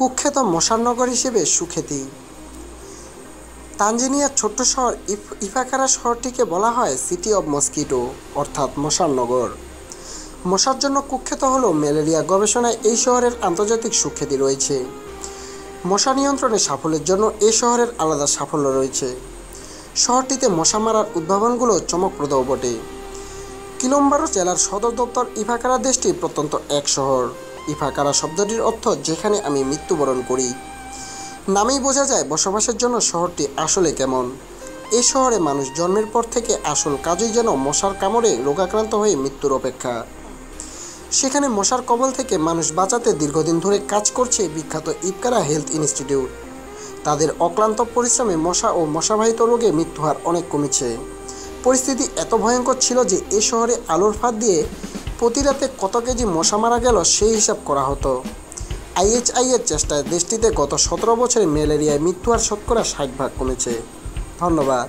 কুখ্যাত মশার নগর হিসেবে সুখ্যাতি। তানজানিয়ার ছোট্ট শহর ইফ- ইফাকারা শহরটিকে বলা হয় সিটি অব মস্কিটো অর্থাৎ মশার নগর মশার জন্য কুখ্যাত হলো ম্যালেরিয়া গবেষণায় এই শহরের আন্তর্জাতিক সুখ্যাতি রয়েছে। মশা নিয়ন্ত্রণে সাফল্যের জন্য এই শহরের আলাদা সাফল্য রয়েছে। শহরটিতে মশা মারার উদ্ভাবনগুলো চমকপ্রদও বটে। কিলম্বারো জেলার সদর দপ্তর ইফাকারা দেশটি প্রত্যন্ত এক শহর। ইফাকারা শব্দটির অর্থ যেখানে আমি মৃত্যুবরণ করি। নামেই বোঝা যায় বসবাসের জন্য শহরটি আসলে কেমন। এই শহরে মানুষ জন্মের পর থেকে আসল কাজই যেন মশার কামড়ে রোগাক্রান্ত হয়ে মৃত্যুর অপেক্ষা। সেখানে মশার কবল থেকে মানুষ বাঁচাতে দীর্ঘদিন ধরে কাজ করছে বিখ্যাত ইফকারা হেলথ ইনস্টিটিউট। তাদের অক্লান্ত পরিশ্রমে মশা ও মশাবাহিত রোগে মৃত্যুহার অনেক কমেছে। পরিস্থিতি এত ভয়ঙ্কর ছিল যে এ শহরে আলোর ফাঁদ দিয়ে প্রতি রাতে কত কেজি মশা মারা গেল সেই হিসাব করা হতো। আইএইচআই এর চেষ্টায় দেশটিতে গত সতেরো বছরে ম্যালেরিয়ায় মৃত্যু আর শতকরা ষাট ভাগ কমেছে। ধন্যবাদ।